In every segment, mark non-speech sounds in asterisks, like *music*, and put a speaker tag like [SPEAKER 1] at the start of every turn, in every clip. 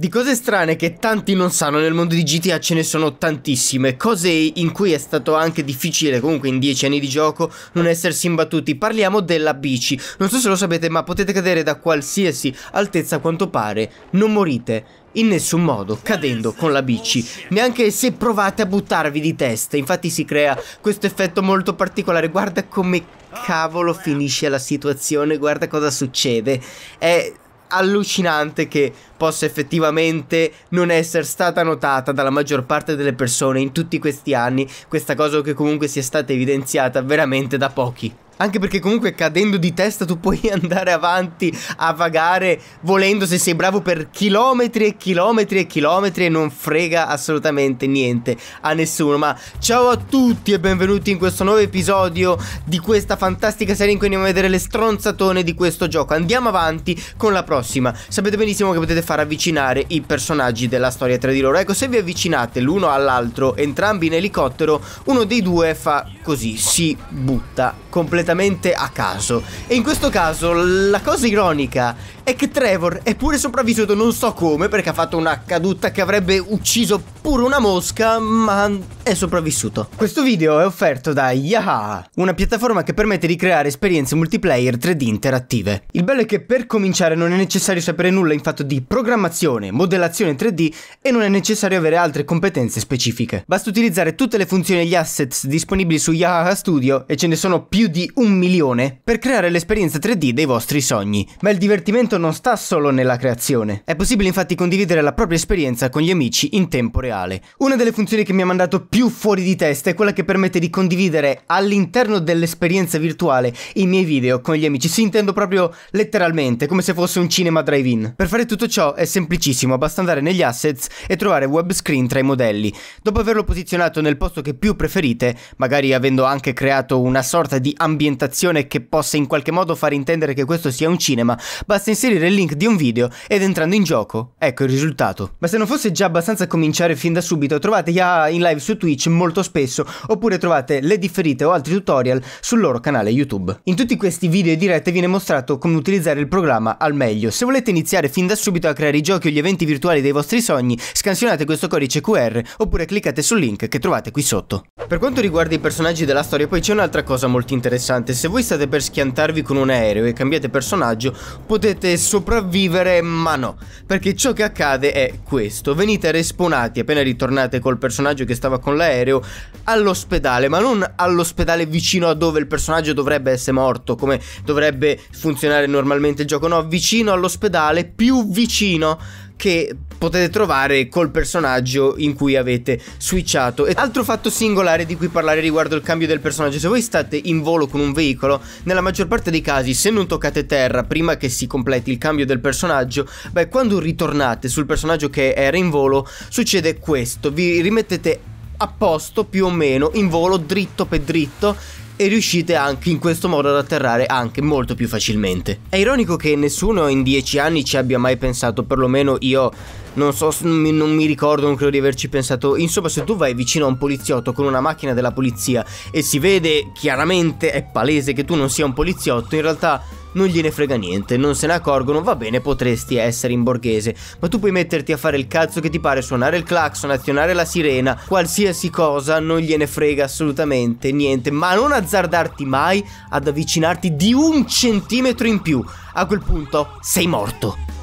[SPEAKER 1] Di cose strane che tanti non sanno nel mondo di GTA ce ne sono tantissime, cose in cui è stato anche difficile comunque in 10 anni di gioco non essersi imbattuti. Parliamo della bici, non so se lo sapete ma potete cadere da qualsiasi altezza a quanto pare, non morite in nessun modo cadendo con la bici, neanche se provate a buttarvi di testa, infatti si crea questo effetto molto particolare, guarda come cavolo finisce la situazione, guarda cosa succede, è allucinante che possa effettivamente non essere stata notata dalla maggior parte delle persone in tutti questi anni, questa cosa che comunque sia stata evidenziata veramente da pochi. Anche perché comunque cadendo di testa tu puoi *laughs* andare avanti a vagare volendo se sei bravo per chilometri e chilometri e chilometri e non frega assolutamente niente a nessuno. Ma ciao a tutti e benvenuti in questo nuovo episodio di questa fantastica serie in cui andiamo a vedere le stronzatone di questo gioco. Andiamo avanti con la prossima. Sapete benissimo che potete far avvicinare i personaggi della storia tra di loro. Ecco, se vi avvicinate l'uno all'altro, entrambi in elicottero, uno dei due fa così, si butta completamente completamente a caso. E in questo caso la cosa ironica è che Trevor è pure sopravvissuto non so come perché ha fatto una caduta che avrebbe ucciso pure una mosca, ma è sopravvissuto. Questo video è offerto da Yaha, una piattaforma che permette di creare esperienze multiplayer 3D interattive. Il bello è che per cominciare non è necessario sapere nulla in fatto di programmazione, modellazione 3D e non è necessario avere altre competenze specifiche. Basta utilizzare tutte le funzioni e gli assets disponibili su Yaha Studio e ce ne sono più di un milione per creare l'esperienza 3D dei vostri sogni. Ma il divertimento non sta solo nella creazione. È possibile infatti condividere la propria esperienza con gli amici in tempo reale. Una delle funzioni che mi ha mandato più fuori di testa è quella che permette di condividere all'interno dell'esperienza virtuale i miei video con gli amici. Si intendo proprio letteralmente, come se fosse un cinema drive-in. Per fare tutto ciò è semplicissimo, basta andare negli assets e trovare web screen tra i modelli. Dopo averlo posizionato nel posto che più preferite, magari avendo anche creato una sorta di ambientazione che possa in qualche modo far intendere che questo sia un cinema, basta inserire il link di un video ed entrando in gioco, ecco il risultato. Ma se non fosse già abbastanza cominciare fin da subito, trovate Ya in live su Twitch molto spesso, oppure trovate le differite o altri tutorial sul loro canale YouTube. In tutti questi video e dirette viene mostrato come utilizzare il programma al meglio. Se volete iniziare fin da subito a creare i giochi o gli eventi virtuali dei vostri sogni, scansionate questo codice QR oppure cliccate sul link che trovate qui sotto. Per quanto riguarda i personaggi della storia, poi c'è un'altra cosa molto interessante. Se voi state per schiantarvi con un aereo e cambiate personaggio, potete sopravvivere, ma no, perché ciò che accade è questo, venite respawnati appena ritornate col personaggio che stava con l'aereo all'ospedale, ma non all'ospedale vicino a dove il personaggio dovrebbe essere morto, come dovrebbe funzionare normalmente il gioco, no, vicino all'ospedale, più vicino che potete trovare col personaggio in cui avete switchato. E altro fatto singolare di cui parlare riguardo il cambio del personaggio, se voi state in volo con un veicolo, nella maggior parte dei casi se non toccate terra prima che si completi il cambio del personaggio, beh quando ritornate sul personaggio che era in volo succede questo, vi rimettete a posto più o meno in volo dritto per dritto e riuscite anche in questo modo ad atterrare anche molto più facilmente. È ironico che nessuno in dieci anni ci abbia mai pensato, perlomeno io non so, non mi, ricordo, non credo di averci pensato. Insomma, se tu vai vicino a un poliziotto con una macchina della polizia e si vede chiaramente, è palese che tu non sia un poliziotto, in realtà non gliene frega niente, non se ne accorgono, va bene, potresti essere in borghese, ma tu puoi metterti a fare il cazzo che ti pare, suonare il clacson, azionare la sirena, qualsiasi cosa, non gliene frega assolutamente niente, ma non azzardarti mai ad avvicinarti di un centimetro in più. A quel punto sei morto.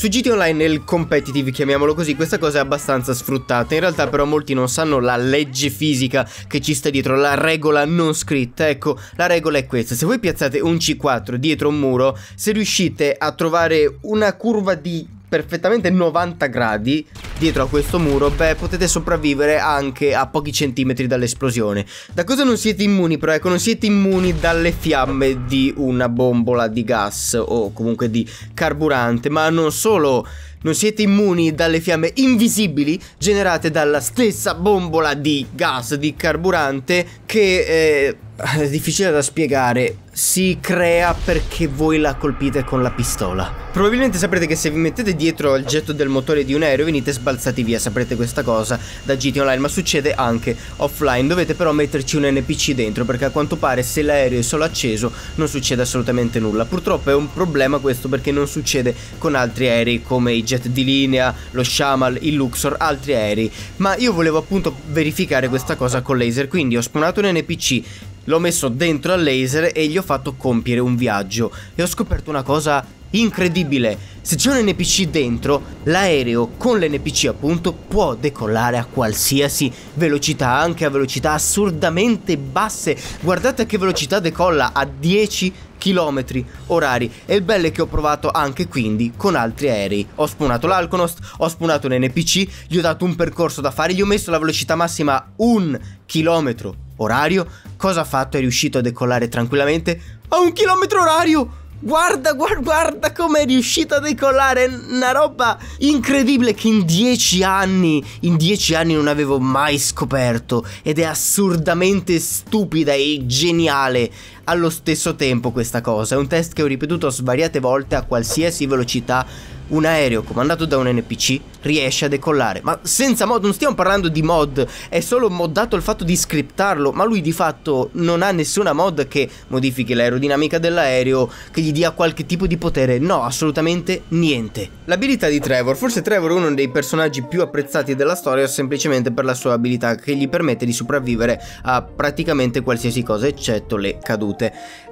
[SPEAKER 1] Su GT Online nel competitive, chiamiamolo così, questa cosa è abbastanza sfruttata. In realtà però molti non sanno la legge fisica che ci sta dietro, la regola non scritta. Ecco, la regola è questa. Se voi piazzate un C4 dietro un muro, se riuscite a trovare una curva di perfettamente 90 gradi dietro a questo muro, beh, potete sopravvivere anche a pochi centimetri dall'esplosione. Da cosa non siete immuni però? Ecco, non siete immuni dalle fiamme di una bombola di gas o comunque di carburante, ma non solo non siete immuni dalle fiamme invisibili generate dalla stessa bombola di gas, di carburante che... Eh, è difficile da spiegare si crea perché voi la colpite con la pistola. Probabilmente saprete che se vi mettete dietro al getto del motore di un aereo venite sbalzati via, saprete questa cosa da GT Online, ma succede anche offline. Dovete però metterci un NPC dentro perché a quanto pare se l'aereo è solo acceso non succede assolutamente nulla. Purtroppo è un problema questo perché non succede con altri aerei come i jet di linea, lo Shamal, il Luxor, altri aerei. Ma io volevo appunto verificare questa cosa con laser, quindi ho spawnato un NPC L'ho messo dentro al laser e gli ho fatto compiere un viaggio e ho scoperto una cosa incredibile. Se c'è un NPC dentro, l'aereo con l'NPC appunto può decollare a qualsiasi velocità, anche a velocità assurdamente basse. Guardate a che velocità decolla a 10 km orari e il bello è che ho provato anche quindi con altri aerei. Ho spunato l'Alconost, ho spunato un NPC, gli ho dato un percorso da fare, gli ho messo la velocità massima a un chilometro orario. Cosa ha fatto? È riuscito a decollare tranquillamente a un chilometro orario! Guarda, guarda, guarda come è riuscita a decollare. Una roba incredibile che in dieci anni, in dieci anni non avevo mai scoperto. Ed è assurdamente stupida e geniale allo stesso tempo questa cosa. È un test che ho ripetuto svariate volte a qualsiasi velocità un aereo comandato da un NPC riesce a decollare. Ma senza mod, non stiamo parlando di mod, è solo moddato il fatto di scriptarlo, ma lui di fatto non ha nessuna mod che modifichi l'aerodinamica dell'aereo, che gli dia qualche tipo di potere, no, assolutamente niente. L'abilità di Trevor, forse Trevor è uno dei personaggi più apprezzati della storia semplicemente per la sua abilità che gli permette di sopravvivere a praticamente qualsiasi cosa, eccetto le cadute.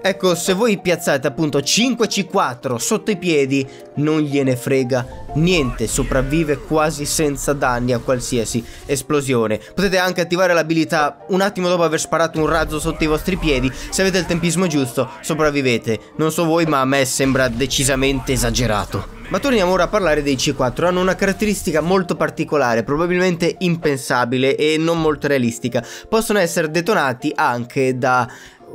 [SPEAKER 1] Ecco, se voi piazzate appunto 5C4 sotto i piedi, non gliene frega niente, sopravvive quasi senza danni a qualsiasi esplosione. Potete anche attivare l'abilità un attimo dopo aver sparato un razzo sotto i vostri piedi, se avete il tempismo giusto sopravvivete. Non so voi ma a me sembra decisamente esagerato. Ma torniamo ora a parlare dei C4, hanno una caratteristica molto particolare, probabilmente impensabile e non molto realistica. Possono essere detonati anche da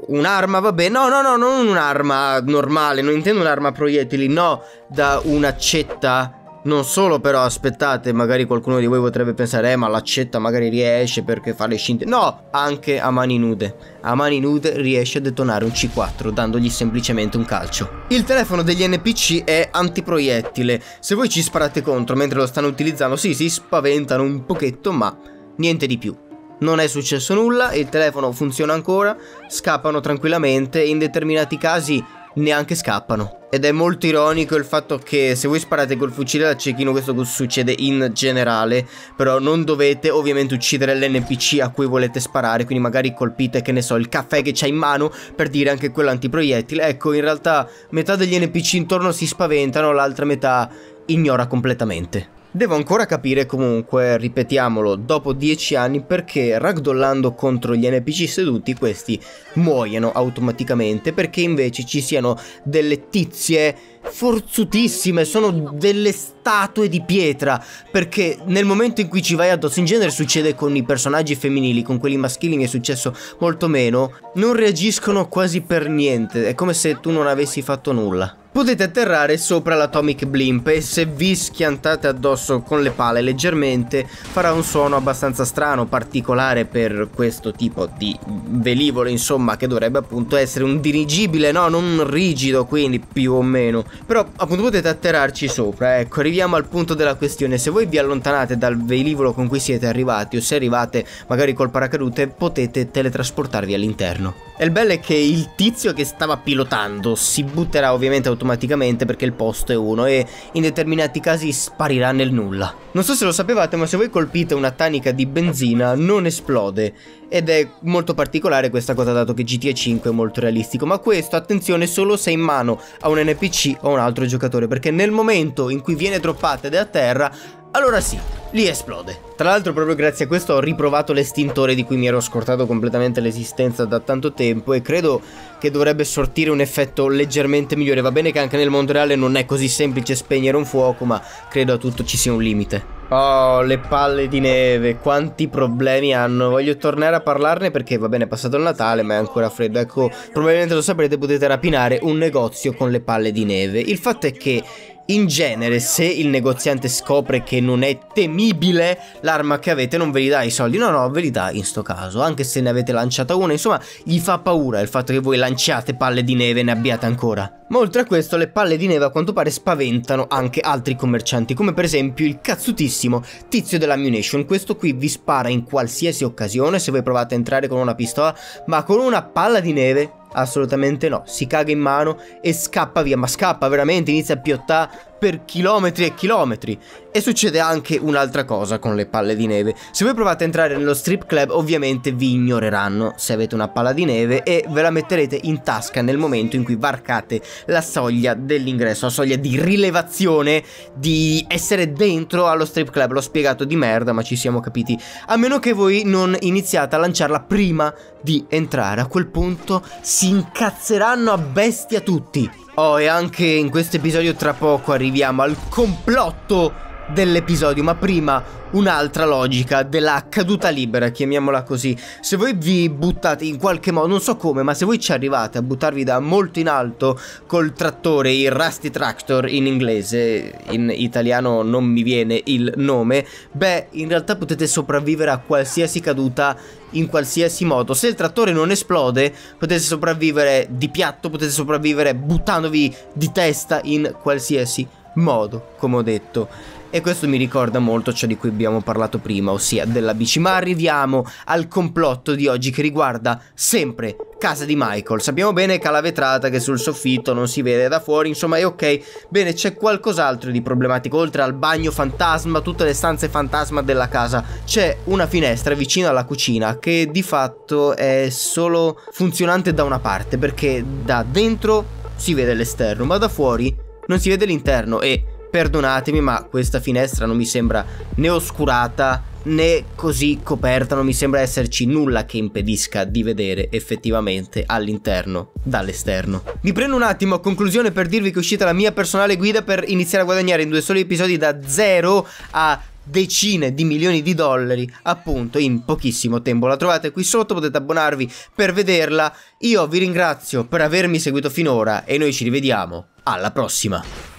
[SPEAKER 1] un'arma, vabbè, no, no, no, non un'arma normale, non intendo un'arma proiettili, no, da un'accetta. Non solo però, aspettate, magari qualcuno di voi potrebbe pensare, eh, ma l'accetta magari riesce perché fa le scinte. No, anche a mani nude. A mani nude riesce a detonare un C4 dandogli semplicemente un calcio. Il telefono degli NPC è antiproiettile. Se voi ci sparate contro mentre lo stanno utilizzando, sì, si spaventano un pochetto, ma niente di più non è successo nulla, il telefono funziona ancora, scappano tranquillamente e in determinati casi neanche scappano. Ed è molto ironico il fatto che se voi sparate col fucile da cecchino questo succede in generale, però non dovete ovviamente uccidere l'NPC a cui volete sparare, quindi magari colpite, che ne so, il caffè che c'ha in mano per dire anche quello antiproiettile. Ecco, in realtà metà degli NPC intorno si spaventano, l'altra metà ignora completamente. Devo ancora capire comunque, ripetiamolo, dopo 10 anni perché ragdollando contro gli NPC seduti questi muoiono automaticamente perché invece ci siano delle tizie forzutissime, sono delle statue di pietra perché nel momento in cui ci vai addosso, in genere succede con i personaggi femminili, con quelli maschili mi è successo molto meno, non reagiscono quasi per niente, è come se tu non avessi fatto nulla. Potete atterrare sopra l'Atomic Blimp e se vi schiantate addosso con le pale leggermente farà un suono abbastanza strano, particolare per questo tipo di velivolo insomma che dovrebbe appunto essere un dirigibile, no? Non rigido quindi più o meno. Però appunto potete atterrarci sopra, ecco arriviamo al punto della questione, se voi vi allontanate dal velivolo con cui siete arrivati o se arrivate magari col paracadute potete teletrasportarvi all'interno. E il bello è che il tizio che stava pilotando si butterà ovviamente automaticamente automaticamente perché il posto è uno e in determinati casi sparirà nel nulla. Non so se lo sapevate ma se voi colpite una tanica di benzina non esplode ed è molto particolare questa cosa dato che GTA 5 è molto realistico ma questo attenzione solo se in mano a un NPC o a un altro giocatore perché nel momento in cui viene droppata ed è a terra allora sì, lì esplode. Tra l'altro proprio grazie a questo ho riprovato l'estintore di cui mi ero scortato completamente l'esistenza da tanto tempo e credo che dovrebbe sortire un effetto leggermente migliore. Va bene che anche nel mondo reale non è così semplice spegnere un fuoco, ma credo a tutto ci sia un limite. Oh, le palle di neve, quanti problemi hanno. Voglio tornare a parlarne perché va bene, è passato il Natale, ma è ancora freddo. Ecco, probabilmente lo saprete, potete rapinare un negozio con le palle di neve. Il fatto è che in genere, se il negoziante scopre che non è temibile l'arma che avete, non ve li dà i soldi. No, no, ve li dà in sto caso. Anche se ne avete lanciata una, insomma, gli fa paura il fatto che voi lanciate palle di neve e ne abbiate ancora. Ma oltre a questo, le palle di neve a quanto pare spaventano anche altri commercianti, come per esempio il cazzutissimo tizio dell'ammunition. Questo qui vi spara in qualsiasi occasione se voi provate a entrare con una pistola, ma con una palla di neve Assolutamente no, si caga in mano e scappa via, ma scappa veramente, inizia a piottare per chilometri e chilometri. E succede anche un'altra cosa con le palle di neve. Se voi provate a entrare nello strip club, ovviamente vi ignoreranno se avete una palla di neve e ve la metterete in tasca nel momento in cui varcate la soglia dell'ingresso, la soglia di rilevazione di essere dentro allo strip club. L'ho spiegato di merda, ma ci siamo capiti. A meno che voi non iniziate a lanciarla prima di entrare. A quel punto si incazzeranno a bestia tutti. Oh, e anche in questo episodio tra poco arriviamo al complotto dell'episodio, ma prima un'altra logica della caduta libera, chiamiamola così. Se voi vi buttate in qualche modo, non so come, ma se voi ci arrivate a buttarvi da molto in alto col trattore, il Rusty Tractor in inglese, in italiano non mi viene il nome, beh, in realtà potete sopravvivere a qualsiasi caduta in qualsiasi modo. Se il trattore non esplode, potete sopravvivere di piatto, potete sopravvivere buttandovi di testa in qualsiasi modo, come ho detto. E questo mi ricorda molto ciò di cui abbiamo parlato prima, ossia della bici. Ma arriviamo al complotto di oggi che riguarda sempre casa di Michael. Sappiamo bene che ha la vetrata che sul soffitto non si vede da fuori, insomma è ok. Bene, c'è qualcos'altro di problematico. Oltre al bagno fantasma, tutte le stanze fantasma della casa, c'è una finestra vicino alla cucina che di fatto è solo funzionante da una parte, perché da dentro si vede l'esterno, ma da fuori non si vede l'interno e perdonatemi ma questa finestra non mi sembra né oscurata né così coperta, non mi sembra esserci nulla che impedisca di vedere effettivamente all'interno dall'esterno. Mi prendo un attimo a conclusione per dirvi che è uscita la mia personale guida per iniziare a guadagnare in due soli episodi da 0 a decine di milioni di dollari appunto in pochissimo tempo. La trovate qui sotto potete abbonarvi per vederla. Io vi ringrazio per avermi seguito finora e noi ci rivediamo alla prossima